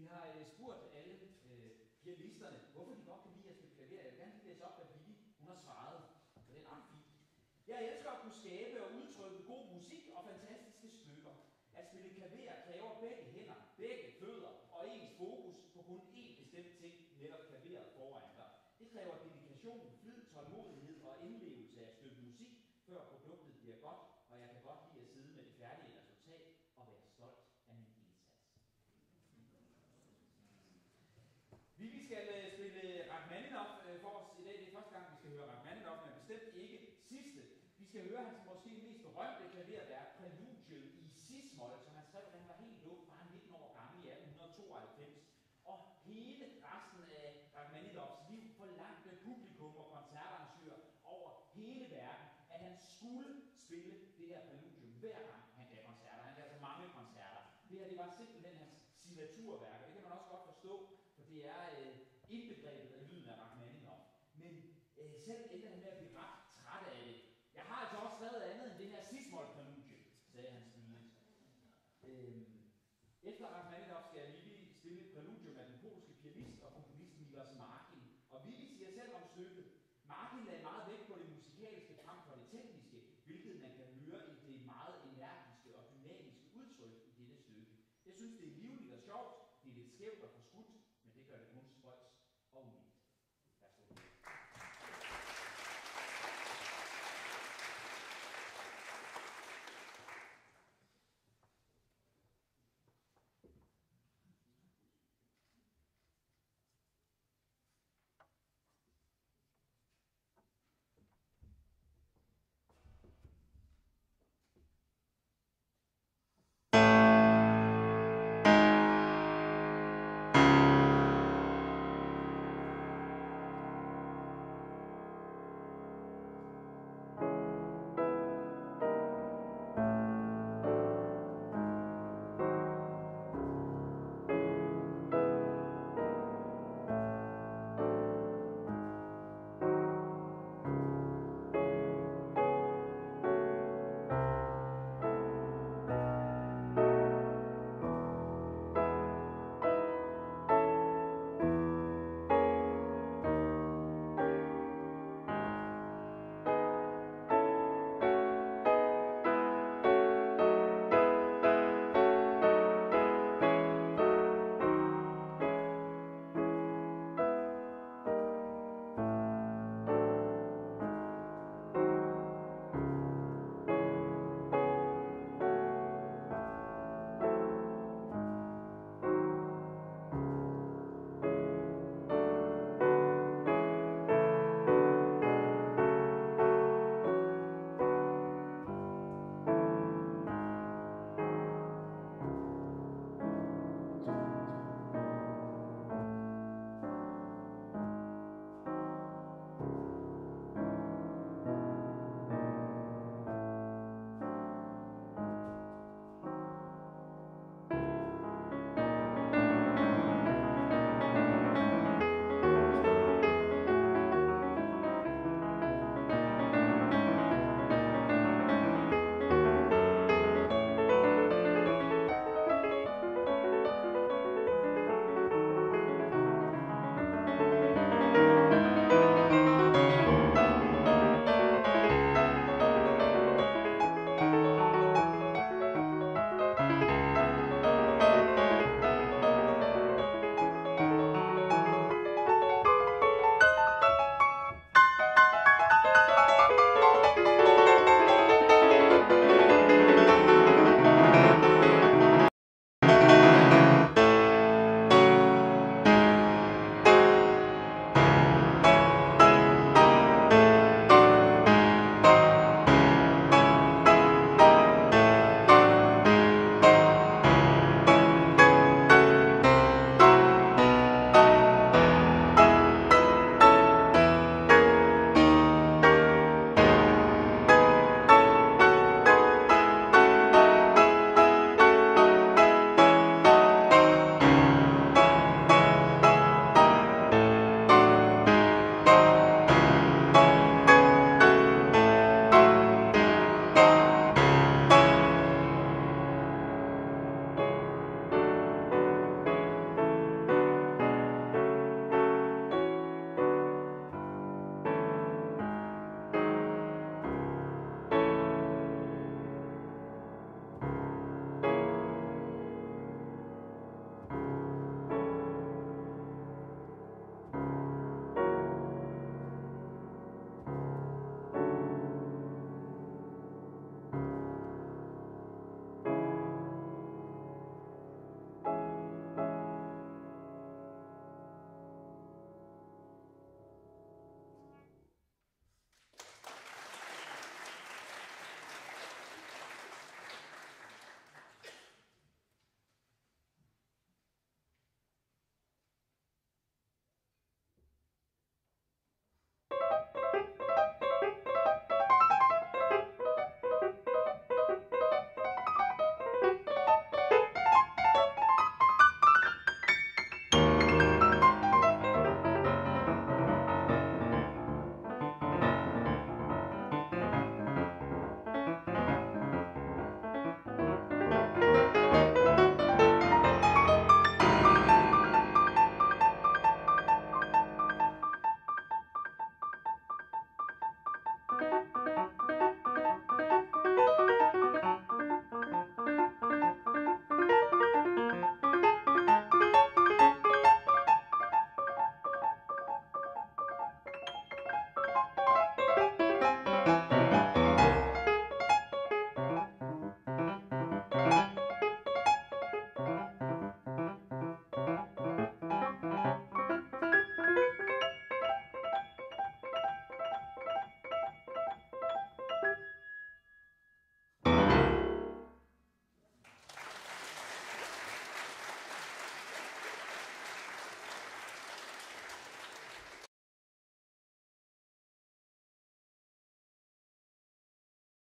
Vi har øh, spurgt alle øh, pianisterne, hvorfor de godt kan lide at spille klaver. Jeg vil gerne lige læse op, hvad Vivi hun har svaret, for den er ret fint. Jeg elsker at kunne skabe og udtrykke god musik og fantastiske stykker. At spille klaver kræver begge hænder, begge fødder og ens fokus på kun én bestemt ting, netop klaveret foran dig. Det kræver dedikation, flid, tålmodighed og indlevelse af et stykke musik, før produktet bliver godt, og jeg kan godt lide at sidde med det færdige resultat og være stolt af min indsats. Vi skal uh, spille Rachmaninoff uh, for os i dag. Det er første skal høre Rachmaninoff, men bestemt ikke sidste. Vi skal høre hans måske mest berømte klaverværk, Preludium i Cis-mol, som han skrev, da han var helt ung, bare 19 år gammel i 1892. Og hele resten af Rachmaninoffs liv forlangte publikum og koncertarrangører over hele verden, at han skulle spille det her preludium hver gang han gav koncerter. Han gav så mange koncerter. Det her det var simpelthen hans signaturværk, og det kan man også godt forstå, for det er øh, indbegrebet af lyden af Rachmaninoff. Men øh, selv endte han med at blive ret træt af det. Jeg har altså også skrevet andet end det her cis-mol sagde han smilende. Øhm, efter Rachmaninoff skal Vivi stille et præludium af den polske pianist og komponist Milos Markin. Og Vivi siger selv om stykket, Markin lagde meget vægt på det musikalske frem for det tekniske, hvilket man kan høre i det meget energiske og dynamiske udtryk i dette stykke. Jeg synes, det er livligt og sjovt, det er lidt skævt og